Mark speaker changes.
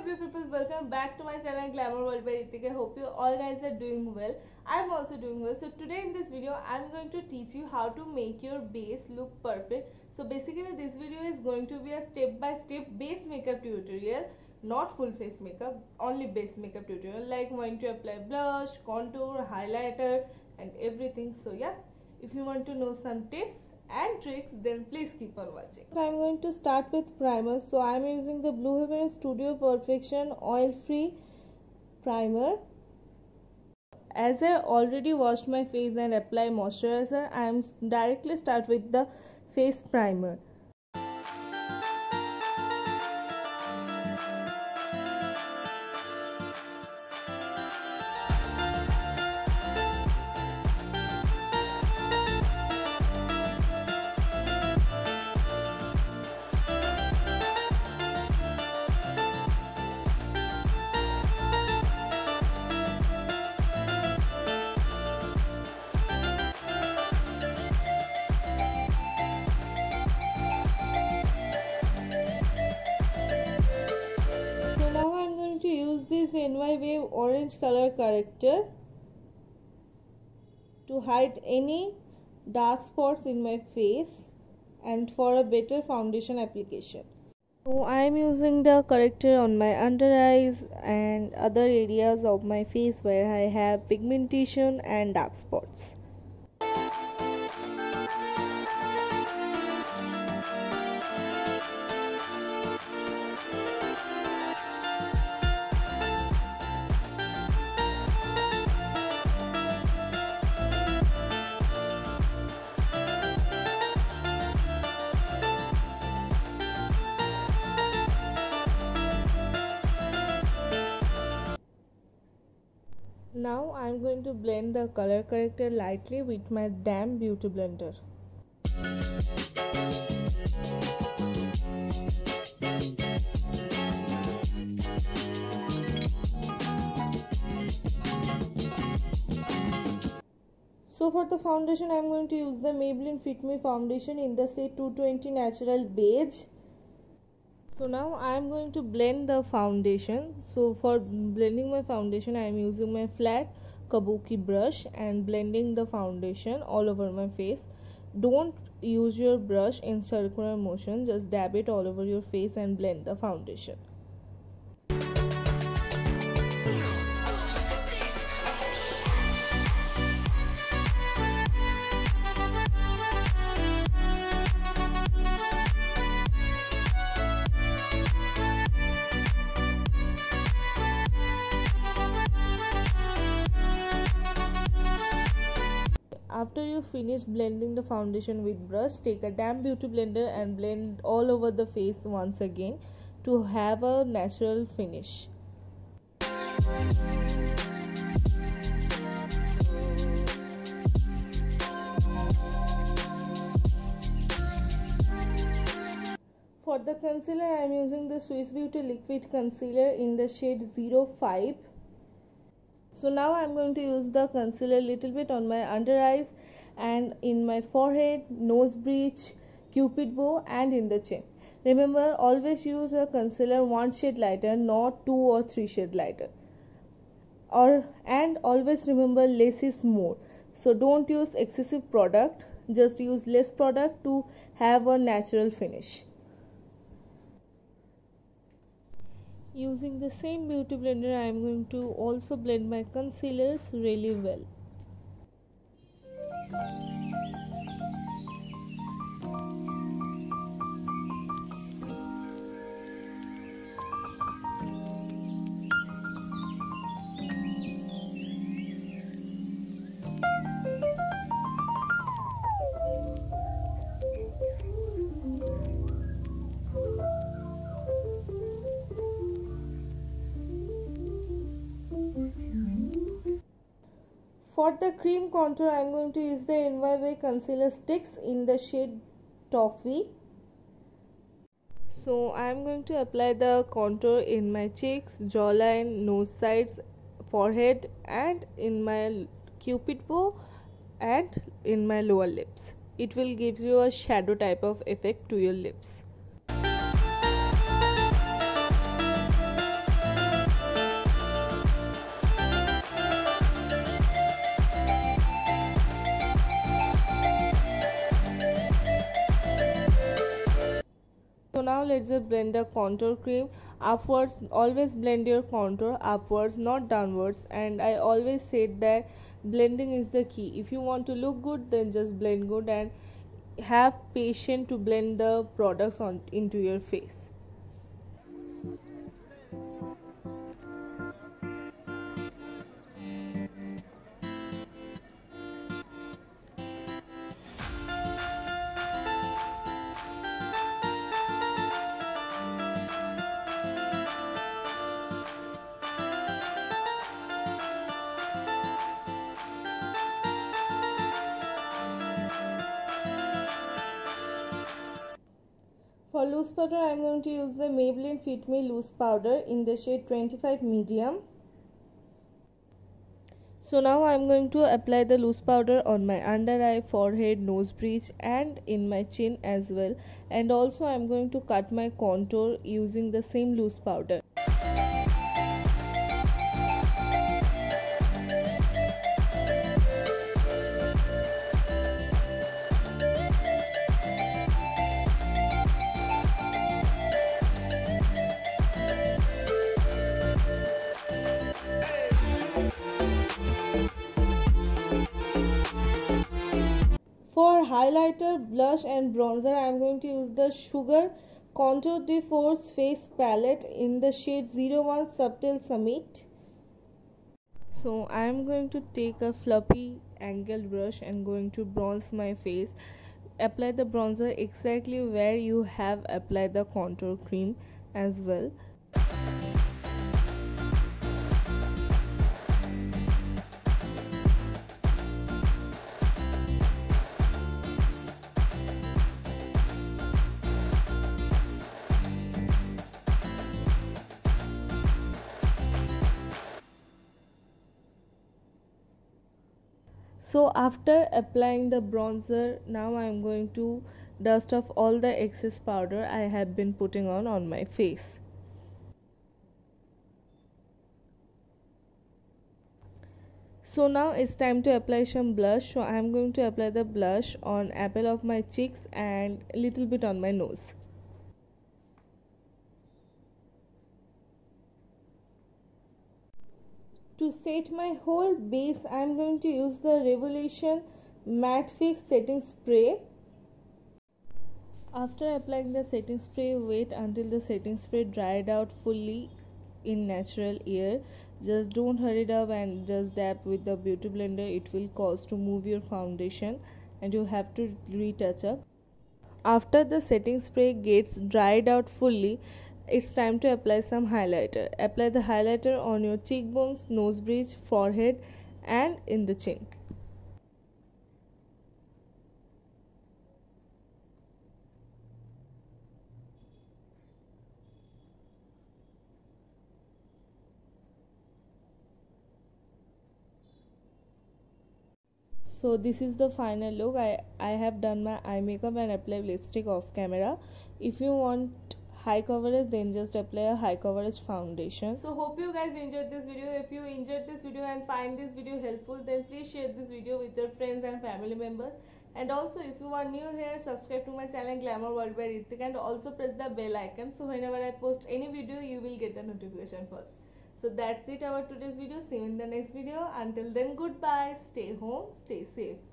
Speaker 1: lovely people, welcome back to my channel Glamour World by Rittika. Hope you all guys are doing well. I'm also doing well. So today in this video, I'm going to teach you how to make your base look perfect. So basically this video is going to be a step-by-step base makeup tutorial. Not full face makeup, only base makeup tutorial like when to apply blush, contour, highlighter and everything. So yeah, if you want to know some tips, and tricks then please keep on watching. I'm going to start with primer. So I'm using the Blue Heaven Studio Perfection Oil Free Primer. As I already washed my face and apply moisturizer, I am directly start with the face primer. Orange color corrector to hide any dark spots in my face and for a better foundation application. So I am using the corrector on my under eyes and other areas of my face where I have pigmentation and dark spots. Now I am going to blend the color corrector lightly with my damp beauty blender. So for the foundation I am going to use the Maybelline Fit Me foundation in the shade 220 Natural Beige so now I am going to blend the foundation. So for blending my foundation I am using my flat kabuki brush and blending the foundation all over my face. Don't use your brush in circular motion. Just dab it all over your face and blend the foundation after you finish blending the foundation with brush take a damp beauty blender and blend all over the face once again to have a natural finish. For the concealer i am using the swiss beauty liquid concealer in the shade 05 so now i'm going to use the concealer little bit on my under eyes and in my forehead nose bridge cupid bow and in the chin. Remember always use a concealer one shade lighter not two or three shade lighter. Or and always remember less is more. So don't use excessive product just use less product to have a natural finish using the same beauty blender I am going to also blend my concealers really well For the cream contour, I am going to use the NYY concealer sticks in the shade Toffee. So I am going to apply the contour in my cheeks, jawline, nose sides, forehead and in my cupid bow and in my lower lips. It will give you a shadow type of effect to your lips. Let's just blend the contour cream. Upwards always blend your contour upwards not downwards. And i always said that blending is the key. If you want to look good then just blend good and have patience to blend the products on into your face loose powder, I am going to use the Maybelline Fit Me Loose Powder in the shade 25 Medium. So now I am going to apply the loose powder on my under eye, forehead, nose bridge and in my chin as well. And also I am going to cut my contour using the same loose powder. For highlighter, blush and bronzer, I am going to use the Sugar Contour de Force Face Palette in the shade 01 Subtle Summit. So I am going to take a fluffy angled brush and going to bronze my face. Apply the bronzer exactly where you have applied the contour cream as well. So after applying the bronzer now i am going to dust off all the excess powder i have been putting on on my face. So now it's time to apply some blush. So i am going to apply the blush on apple of my cheeks and a little bit on my nose To set my whole base, I am going to use the Revolution Matte Fix Setting Spray. After applying the setting spray, wait until the setting spray dried out fully in natural air. Just don't hurry it up and just dab with the beauty blender. It will cause to move your foundation and you have to retouch up. After the setting spray gets dried out fully, it's time to apply some highlighter. Apply the highlighter on your cheekbones nose bridge forehead and in the chin. So this is the final look. I i have done my eye makeup and applied lipstick off camera. If you want high coverage then just apply a high coverage foundation. So hope you guys enjoyed this video. If you enjoyed this video and find this video helpful then please share this video with your friends and family members. And also if you are new here subscribe to my channel glamour world by Ritik and also press the bell icon. So whenever I post any video you will get the notification first. So that's it about today's video. See you in the next video. Until then goodbye. Stay home. Stay safe